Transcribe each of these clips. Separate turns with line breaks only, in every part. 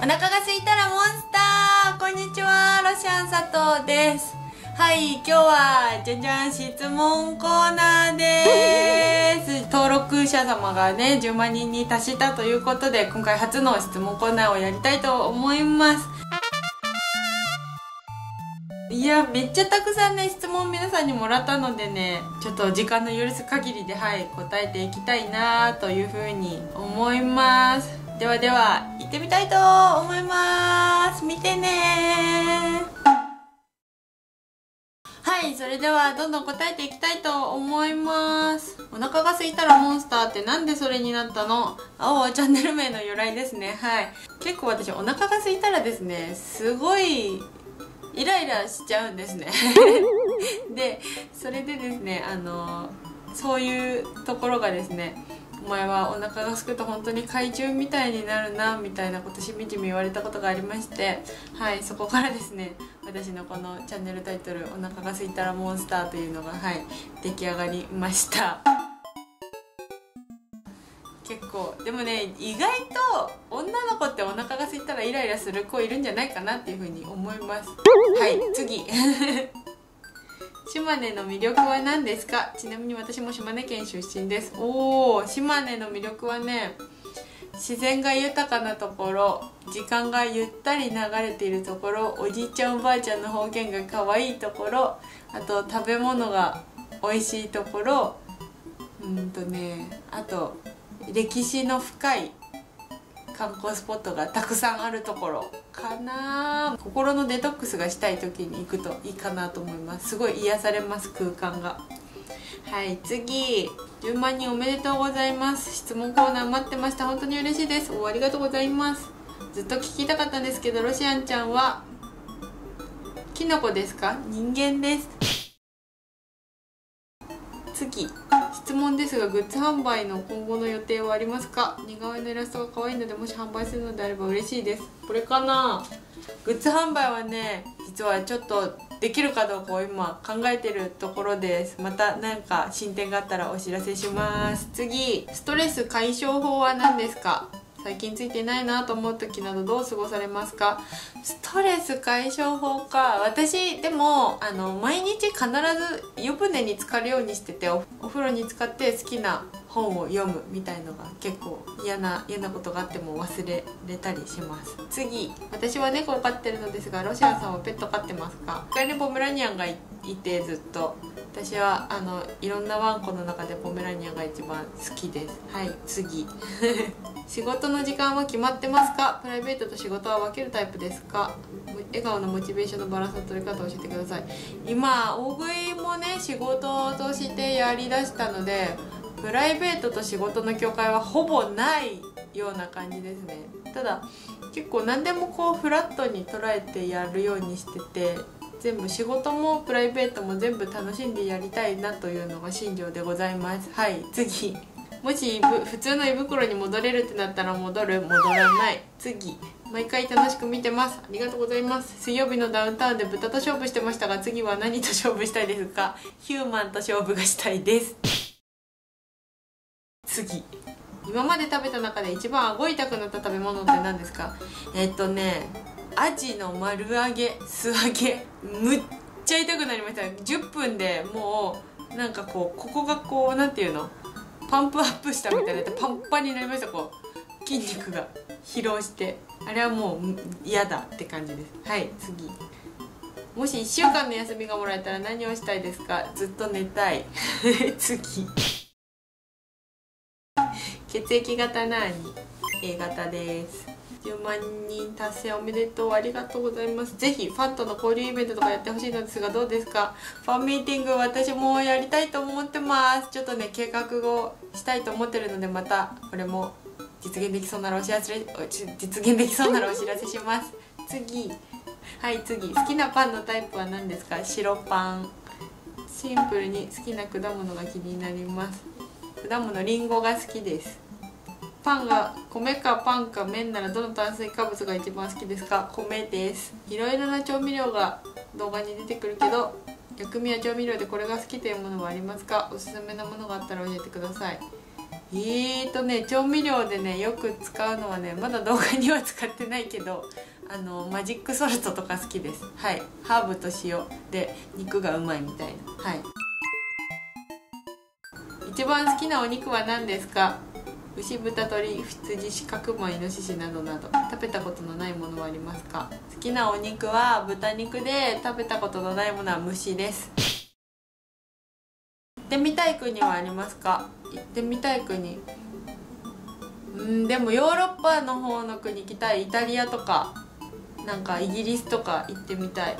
お腹が空いたらモンスター。こんにちは。ロシアン佐藤です。はい今日はじゃんじゃん質問コーナーです。登録者様がね10万人に達したということで今回初の質問コーナーをやりたいと思います。いやめっちゃたくさんね質問皆さんにもらったのでねちょっと時間の許す限りではい答えていきたいなというふうに思います。ではでは行ってみたいと思います。見てね。はいそれではどんどん答えていきたいと思います。お腹が空いたらモンスターってなんでそれになったの？青はチャンネル名の由来ですね。はい。結構私お腹が空いたらですねすごいイライラしちゃうんですね。でそれでですねあのそういうところがですねお前はお腹がすくと本当に怪獣みたいになるなみたいなことしみじみ言われたことがありましてはいそこからですね私のこのチャンネルタイトル「お腹がすいたらモンスター」というのがはい出来上がりました。結構でもね意外と女の子ってお腹がすいたらイライラする子いるんじゃないかなっていうふうに思います。はい次。島根の魅力は何ですか？ちなみに私も島根県出身です。おお島根の魅力はね自然が豊かなところ時間がゆったり流れているところおじいちゃんおばあちゃんの方言が可愛いところあと食べ物が美味しいところうんとねあと歴史の深い観光スポットがたくさんあるところ。かな。心のデトックスがしたい時に行くといいかなと思います。すごい癒されます空間が。はい次。10万人おめでとうございます。質問コーナー待ってました。本当に嬉しいです。おありがとうございます。ずっと聞きたかったんですけどロシアンちゃんはキノコですか？人間です。質問ですがグッズ販売の今後の予定はありますか？似顔絵のイラストが可愛いのでもし販売するのであれば嬉しいです。これかな？グッズ販売はね実はちょっとできるかどうかを今考えてるところです。また何か進展があったらお知らせします。次。ストレス解消法は何ですか？最近ついてないなと思う時などどう過ごされますか？ストレス解消法か。私でもあの毎日必ず湯船に浸かるようにしててお風呂に浸かって好きな本を読むみたいのが結構嫌な嫌なことがあっても忘れれたりします。次私は猫を飼ってるのですがロシアさんはペット飼ってますか？他にポメラニアンがいていてずっと。私はあのいろんなワンコの中でポメラニアンが一番好きです。はい次。仕事の時間は決まってますか？プライベートと仕事は分けるタイプですか？笑顔のモチベーションのバランスの取り方を教えてください。今大食いもね仕事としてやりだしたのでプライベートと仕事の境界はほぼないような感じですね。ただ結構何でもこうフラットに捉えてやるようにしてて全部仕事もプライベートも全部楽しんでやりたいなというのが心情でございます。はい。次。もし普通の胃袋に戻れるってなったら戻る戻らない。次。毎回楽しく見てます。ありがとうございます。水曜日のダウンタウンで豚と勝負してましたが次は何と勝負したいですか？ヒューマンと勝負がしたいです。次。今まで食べた中で一番顎痛くなった食べ物って何ですか？えっとねアジの丸揚げ素揚げむっちゃ痛くなりました。10分でもうなんかこうここがこう何ていうの？パンプアップしたみたいなパンパンになりましたこう。筋肉が疲労して。あれはもう嫌だって感じです。はい次。もし1週間の休みがもらえたら何をしたいですか？ずっと寝たい。次。血液型何？A 型です。10万人達成おめでとうありがとうございます。ぜひファンとの交流イベントとかやってほしいのですがどうですか？ファンミーティング私もやりたいと思ってます。ちょっとね計画をしたいと思ってるのでまたこれも実現できそうならお知らせ実現できそうならお知らせします。次。はい次。好きなパンのタイプは何ですか？白パン。シンプルに好きな果物が気になります。果物りんごが好きです。パンが米かパンか麺ならどの炭水化物が一番好きですか？米です。いろいろな調味料が動画に出てくるけど薬味や調味料でこれが好きというものはありますか？おすすめなものがあったら教えてください。えーとね調味料でねよく使うのはねまだ動画には使ってないけどあのマジックソルトとか好きです。はい。ハーブと塩で肉がうまいみたいな。はい。一番好きなお肉は何ですか？牛豚鶏羊四角馬イノシシなどなど食べたことのないものはありますか？好きなお肉は豚肉で食べたことのないものは虫です。行ってみたい国はありますか？行ってみたい国。うんでもヨーロッパの方の国行きたいイタリアとかなんかイギリスとか行ってみたい。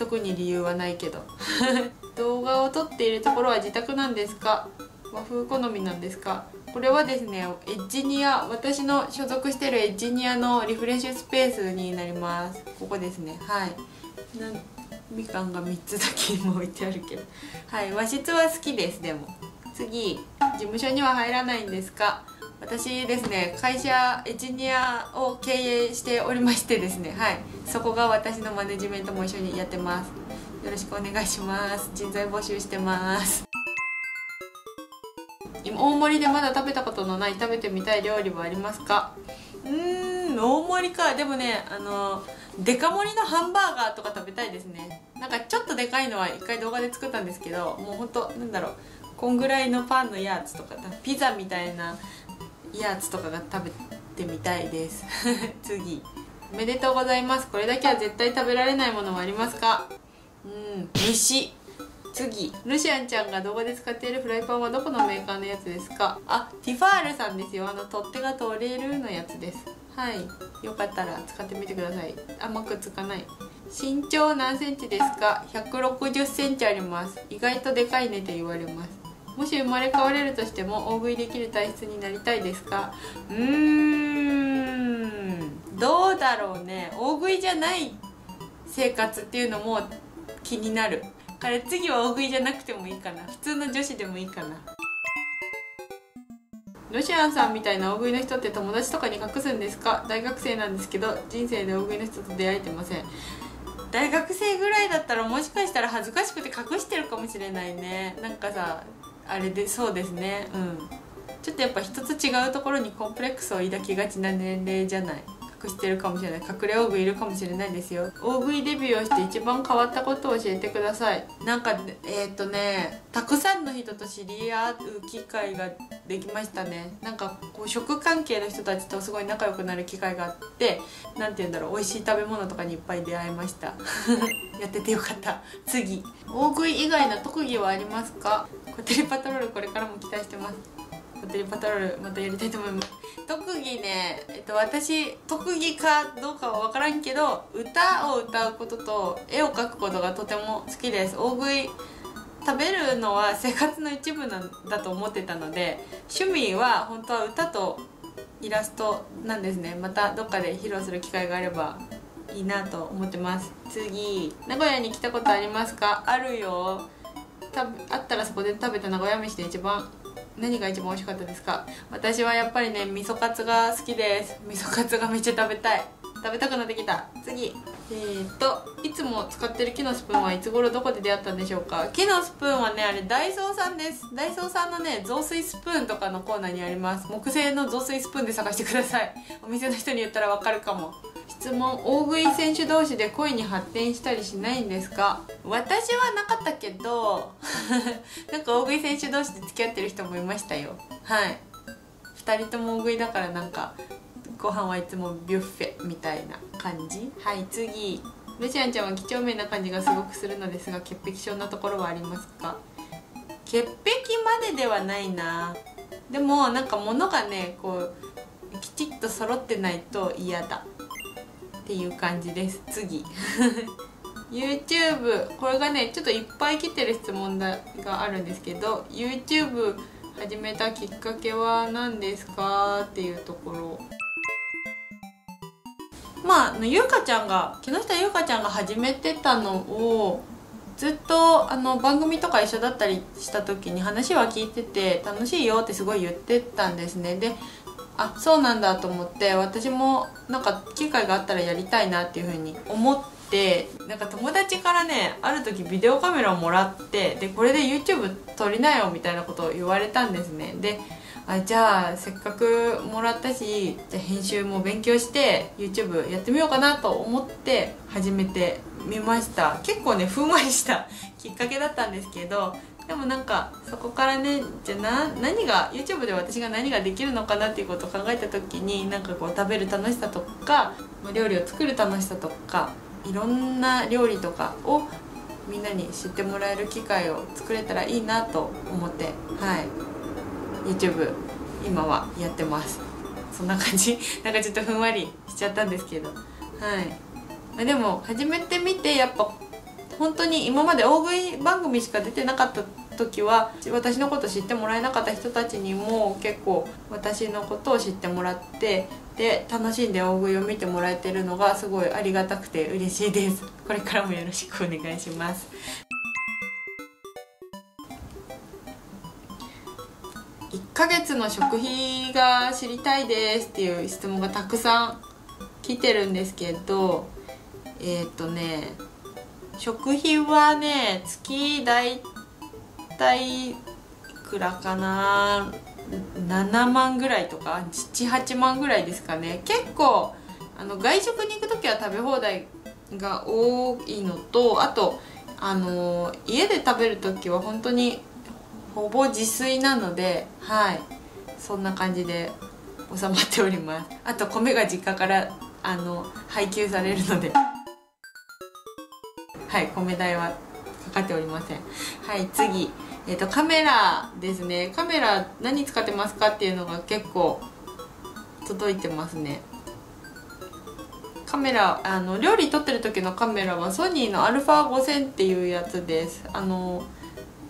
特に理由はないけど。動画を撮っているところは自宅なんですか？和風好みなんですか？これはですねエッジニア私の所属してるエッジニアのリフレッシュスペースになります。ここですね。はい。なみかんが3つだけも置いてあるけど。はい。和室は好きですでも。次事務所には入らないんですか私ですね会社エッジニアを経営しておりましてですね。はい。そこが私のマネジメントも一緒にやってます。よろしくお願いします。人材募集してます。今大盛りでまだ食べたことのない食べてみたい料理はありますか？うーん大盛りか。でもねあのデカ盛りのハンバーガーとか食べたいですね。なんかちょっとでかいのは一回動画で作ったんですけどもうほんとなんだろう。こんぐらいのパンのやつとかピザみたいなやつとかが食べてみたいです。次。おめでとうございます。これだけは絶対食べられないものはありますか？うん虫次。ルシアンちゃんが動画で使っているフライパンはどこのメーカーのやつですか？あティファールさんですよ。あの取っ手が取れるのやつです。はい。よかったら使ってみてください。甘くつかない。身長何センチですか？160センチあります。意外とでかいねって言われます。もし生まれ変われるとしても大食いできる体質になりたいですか？うーん。どうだろうね。大食いじゃない生活っていうのも気になる。から次は大食いじゃなくてもいいかな。普通の女子でもいいかな。ロシアンさんみたいな大食いの人って友達とかに隠すんですか？大学生なんですけど人生で大食いの人と出会えてません。大学生ぐらいだったらもしかしたら恥ずかしくて隠してるかもしれないね。なんかさあれでそうですね。うん。ちょっとやっぱ一つ違うところにコンプレックスを抱きがちな年齢じゃない？隠してるかもしれない。隠れ大食いいるかもしれないですよ。大食いデビューをして一番変わったことを教えてください。なんかえっ、ー、とねたくさんの人と知り合う機会ができましたね。なんかこう食関係の人たちとすごい仲良くなる機会があって何て言うんだろう。美味しい食べ物とかにいっぱい出会いました。やっててよかった。次。大食い以外の特技はありますか？コテリパトロールこれからも期待してます。コテリパトロールまたやりたいと思います。特技ね、えと、私特技かどうかは分からんけど歌を歌うことと絵を描くことがとても好きです。大食い食べるのは生活の一部なんだと思ってたので趣味は本当は歌とイラストなんですね。またどっかで披露する機会があればいいなと思ってます。次名古屋に来たことありますか？あるよ。あったらそこで食べた名古屋飯で一番何が一番美味しかったですか？私はやっぱりね味噌カツが好きです。味噌カツがめっちゃ食べたい。食べたくなってきた。次。えーっといつも使ってる木のスプーンはいつ頃どこで出会ったんでしょうか？木のスプーンはねあれダイソーさんです。ダイソーさんのね雑炊スプーンとかのコーナーにあります。木製の雑炊スプーンで探してください。お店の人に言ったらわかるかも。質問大食い選手同士で恋に発展したりしないんですか？私はなかったけど なんか大食い選手同士で付き合ってる人もいましたよ。はい。2人とも大食いだからなんかご飯はいつもビュッフェみたいな感じ？はい次。ルシアンちゃんは几帳面な感じがすごくするのですが潔癖症なところはありますか？潔癖までではないな。でもなんか物がねこうきちっと揃ってないと嫌だ。っていう感じです。次。YouTube これがねちょっといっぱい来てる質問があるんですけど YouTube 始めたきっかけは何ですかっていうところ。まあゆうかちゃんが木下ゆうかちゃんが始めてたのをずっとあの番組とか一緒だったりした時に話は聞いてて楽しいよってすごい言ってたんですね。であそうなんだと思って私もなんか機会があったらやりたいなっていうふうに思ってなんか友達からねある時ビデオカメラをもらってでこれで YouTube 撮りなよみたいなことを言われたんですね。であじゃあせっかくもらったしじゃ編集も勉強して YouTube やってみようかなと思って始めてみました。結構ねふんわりしたきっかけだったんですけどでもなんかそこからねじゃあな何が YouTube で私が何ができるのかなっていうことを考えた時になんかこう食べる楽しさとか料理を作る楽しさとかいろんな料理とかをみんなに知ってもらえる機会を作れたらいいなと思ってはい。YouTube 今はやってます。そんな感じ。なんかちょっとふんわりしちゃったんですけど。はい。でも始めてみてやっぱ本当に今まで大食い番組しか出てなかった時は私のこと知ってもらえなかった人たちにも結構私のことを知ってもらってで楽しんで大食いを見てもらえてるのがすごいありがたくて嬉しいです。これからもよろしくお願いします。1ヶ月の食費が知りたいですっていう質問がたくさん来てるんですけどえっ、ー、とね食費はね月大体いくらかな7万ぐらいとか78万ぐらいですかね。結構あの外食に行く時は食べ放題が多いのとあとあの家で食べる時は本当にほぼ自炊なのではい。そんな感じで収まっております。あと米が実家からあの配給されるので。はい米代はかかっておりません。はい次。えっ、ー、とカメラですね。カメラ何使ってますかっていうのが結構届いてますね。カメラあの料理撮ってる時のカメラはソニーの α5000 っていうやつです。あの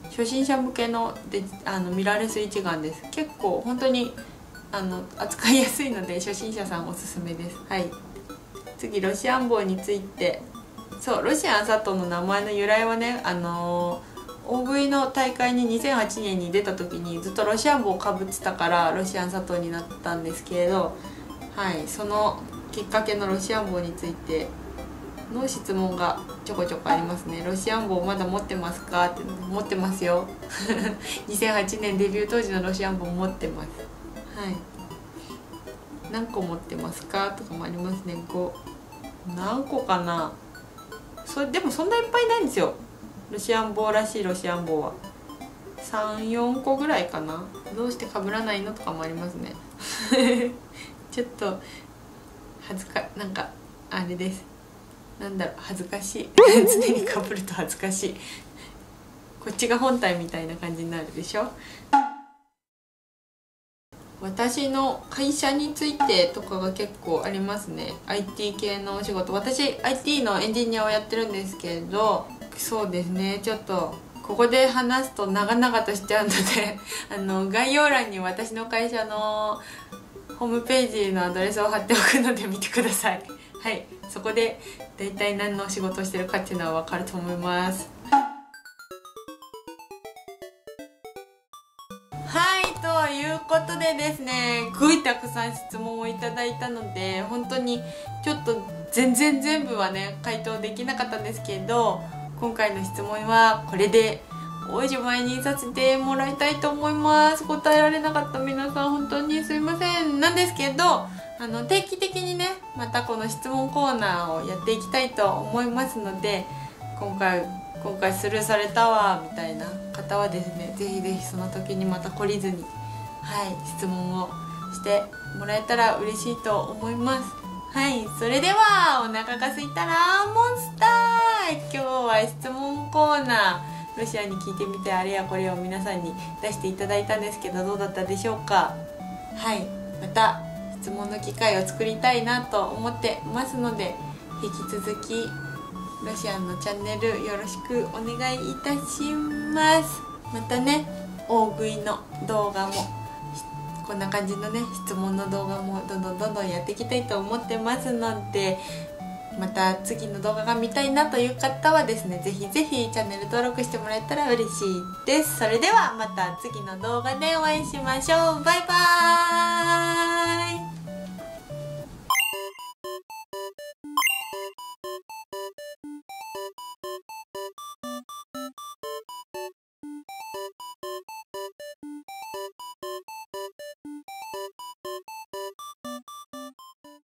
初心者向けのであのミラーレス一眼です。結構本当にあの扱いやすいので初心者さんおすすめです。はい。次ロシアン棒について。そうロシアン砂糖の名前の由来はねあのー、大食いの大会に2008年に出た時にずっとロシアン棒をかぶってたからロシアン砂糖になったんですけれどはいそのきっかけのロシアン棒についての質問がちょこちょこありますね。ロシアン棒まだ持ってますか？って持ってますよ。2008年デビュー当時のロシアン棒持ってます。はい。何個持ってますか？とかもありますね。5何個かな？そでもそんないっぱいないんですよ。ロシアン棒らしいロシアン棒は。34個ぐらいかな。どうして被らないのとかもありますね。ちょっと恥ずかなんかあれです。なんだろう恥ずかしい。常にかぶると恥ずかしい。こっちが本体みたいな感じになるでしょ。私の会社についてとかが結構ありますね。IT 系のお仕事。私 IT のエンジニアをやってるんですけどそうですね。ちょっとここで話すと長々としちゃうので あの概要欄に私の会社のホームページのアドレスを貼っておくので見てください。はい。そこで大体何のお仕事をしてるかっていうのは分かると思います。ということでですねすごいたくさん質問をいただいたので本当にちょっと全然全部はね回答できなかったんですけど今回の質問はこれでおしまいにさせてもらいたいと思います。答えられなかった皆さん本当にすいません。なんですけどあの定期的にねまたこの質問コーナーをやっていきたいと思いますので今回今回スルーされたわみたいな方はですね是非是非その時にまた懲りずにはい質問をしてもらえたら嬉しいと思います。はいそれではお腹がすいたらモンスター今日は質問コーナー。ロシアに聞いてみてあれやこれを皆さんに出していただいたんですけどどうだったでしょうか。はいまた質問の機会を作りたいなと思ってますので引き続きロシアのチャンネルよろしくお願いいたします。またね大食いの動画もこんな感じのね質問の動画もどんどんどんどんやっていきたいと思ってますのでまた次の動画が見たいなという方はですね是非是非チャンネル登録してもらえたら嬉しいです。それではまた次の動画でお会いしましょう。バイバーイ。